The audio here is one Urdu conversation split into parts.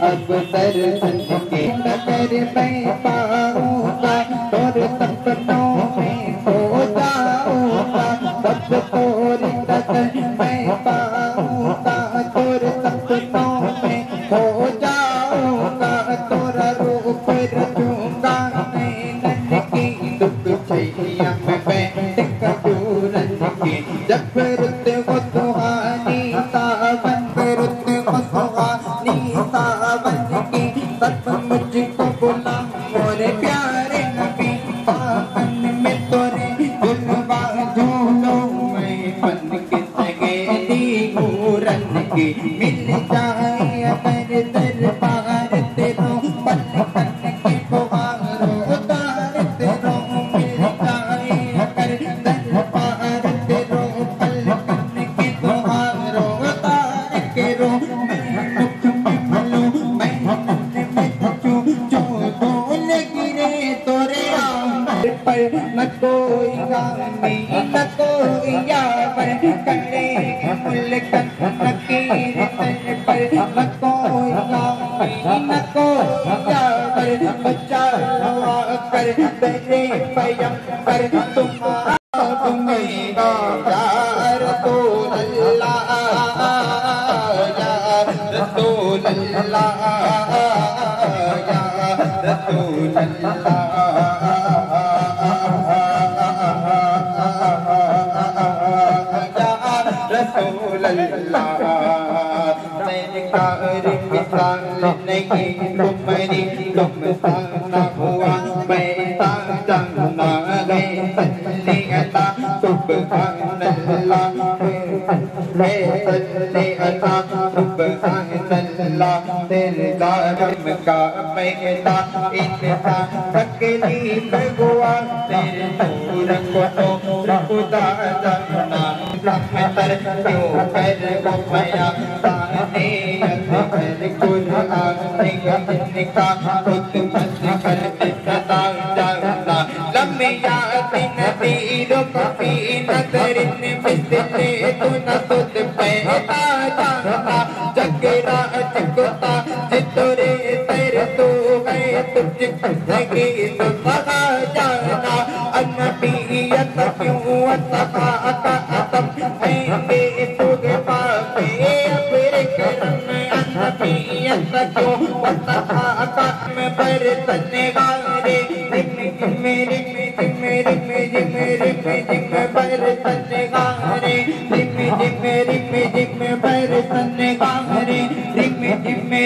اب درسن کے نظر میں پاؤں گا اور سپنوں میں ہو جاؤں گا سب توری نظر میں پاؤں گا اور سپنوں میں ہو جاؤں گا تورا روپ رچوں گا میں نن کی دکھ چھیا میں بیٹھ کبورن کی جب رت ہو سہانی ساون کی سب مجھ کو بلا اور پیارے نبی پاکن میں تورے جلوہ جھولوں میں بن کے سگیلی گورن کی مل جائے اگر دربار نہ کوئی غامی نہ کوئی یاور کرے ملکن نکیر تر پر نہ کوئی غامی نہ کوئی یاور بچا ہوا کر تیرے پیمبر تمہارا تمہیں گا la رسول اللہ یا رسول اللہ سرکار عطا سبحان اللہ اللہ تیرے دارم کا پیدا انسان تکلیف ہوا تیرے نور کو خدا جانا رحمتر کیوں کر گمیا ثانیت کر قرآن جن کا خدمت کر صدا جانا لمیات نذیر فی نظر مثل تو نہ تجھ پیدا جانا جگرا چکتا جترے تو تجھ زندگی تو سہا جانا انبیت کیوں اتم میں بے تجھ پاکے کرم انبیت کیوں جم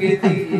que